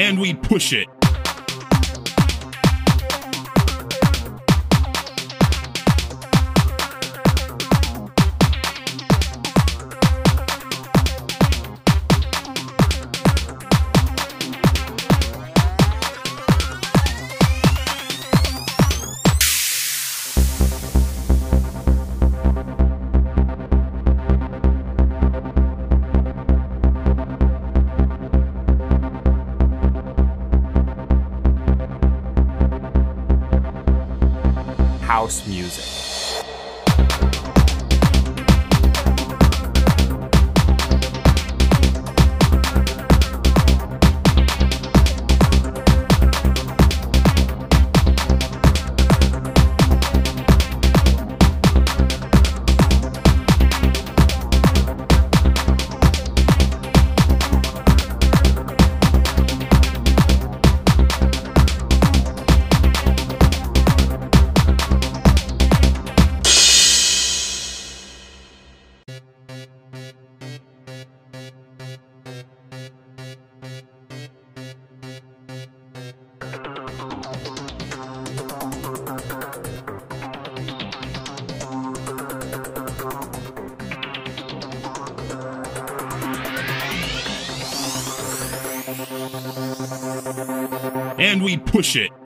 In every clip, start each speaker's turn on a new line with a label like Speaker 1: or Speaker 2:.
Speaker 1: and we push it.
Speaker 2: House music.
Speaker 1: And we push it.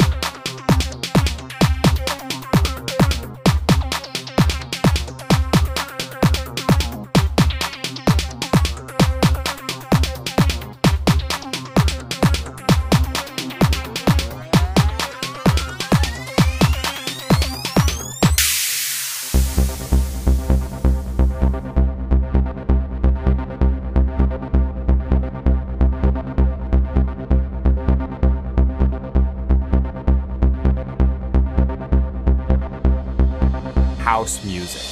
Speaker 2: House music.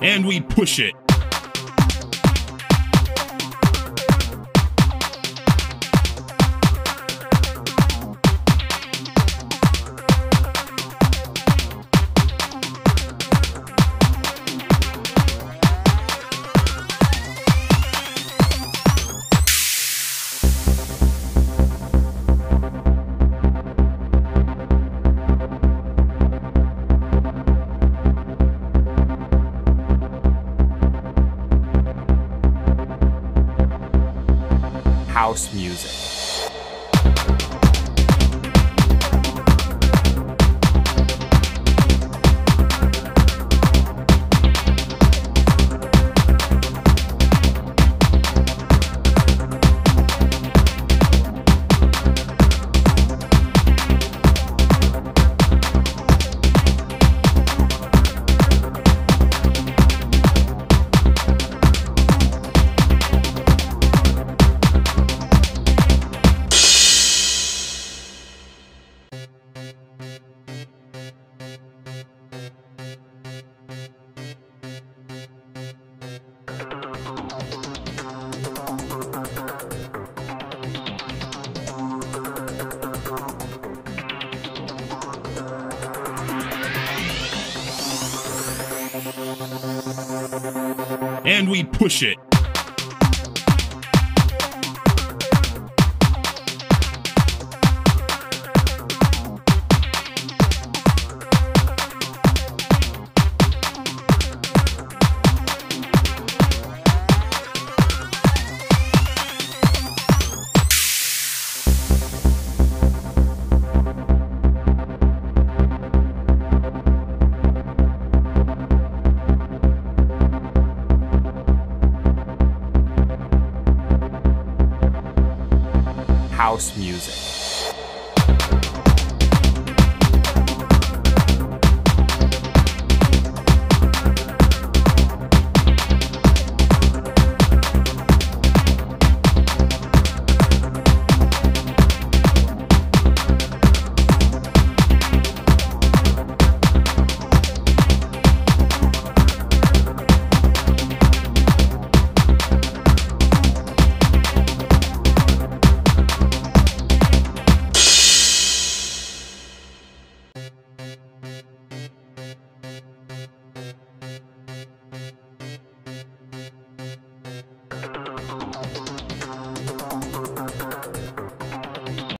Speaker 1: And we push it.
Speaker 2: House music.
Speaker 1: And we push it.
Speaker 2: House music.